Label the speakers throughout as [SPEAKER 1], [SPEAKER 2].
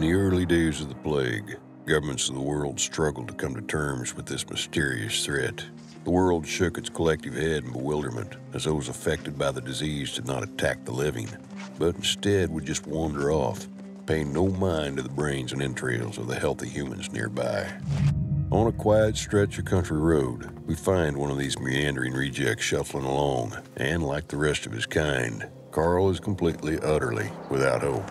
[SPEAKER 1] In the early days of the plague, governments of the world struggled to come to terms with this mysterious threat. The world shook its collective head in bewilderment as those affected by the disease did not attack the living, but instead would just wander off, paying no mind to the brains and entrails of the healthy humans nearby. On a quiet stretch of country road, we find one of these meandering rejects shuffling along, and like the rest of his kind, Karl is completely, utterly without hope.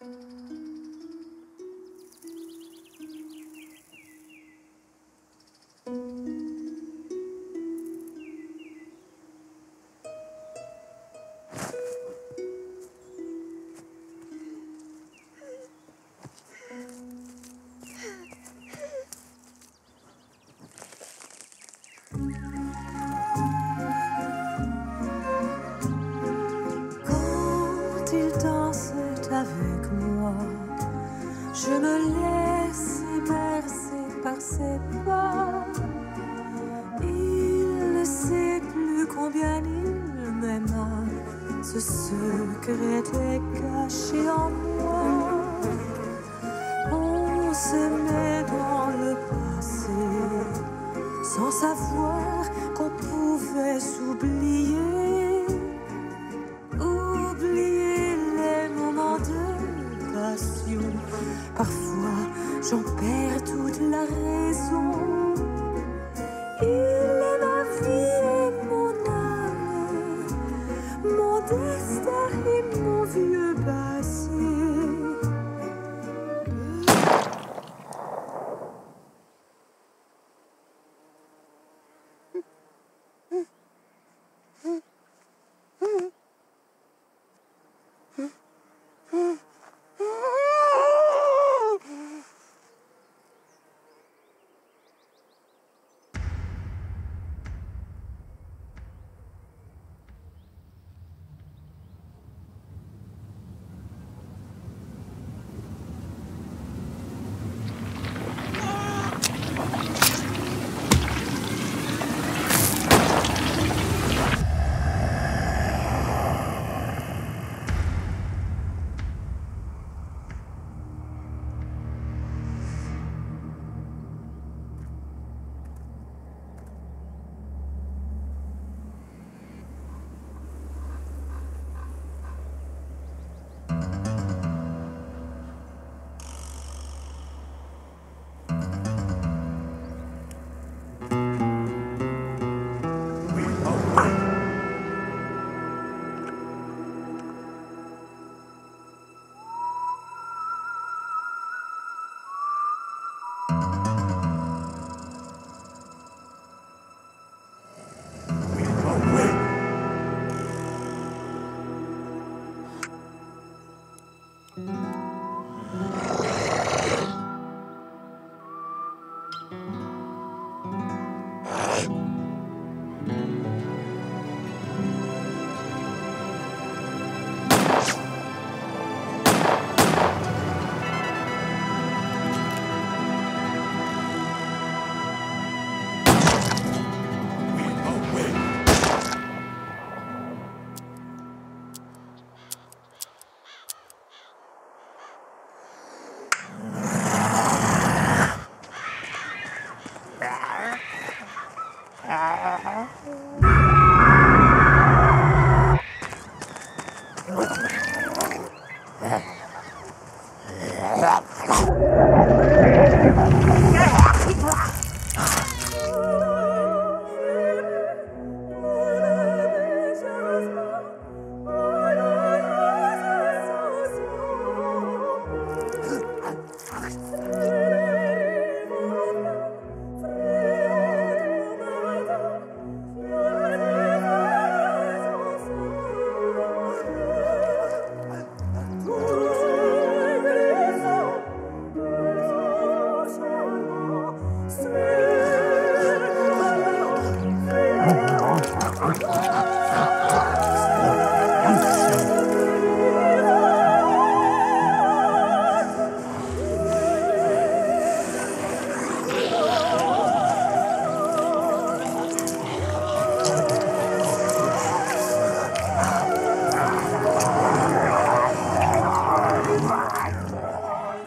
[SPEAKER 2] Música ses pas. Il ne sait plus combien il m'aima, ce secret est caché en moi. On s'aimait dans le passé, sans savoir qu'on pouvait s'oublier. Oublier les moments de passion. Parfois, j'en perds toute la raison.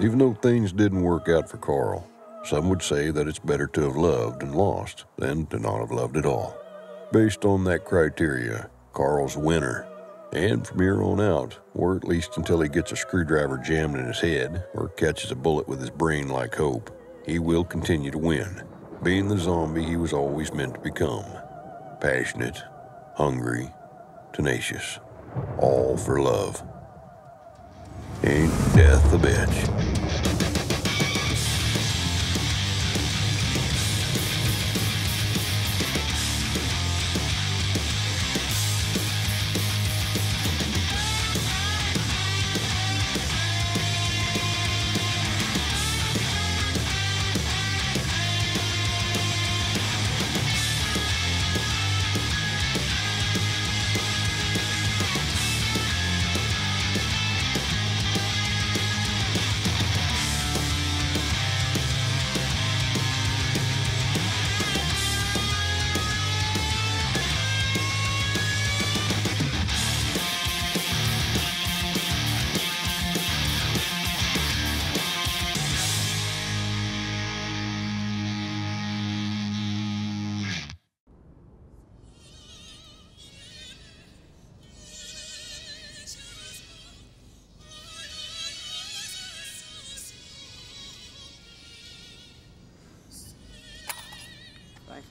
[SPEAKER 1] Even though things didn't work out for Karl, some would say that it's better to have loved and lost than to not have loved at all. Based on that criteria, Karl's winner. And from here on out, or at least until he gets a screwdriver jammed in his head or catches a bullet with his brain like Hope, he will continue to win, being the zombie he was always meant to become. Passionate, hungry, tenacious, all for love. Ain't death a bitch?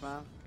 [SPEAKER 3] Man.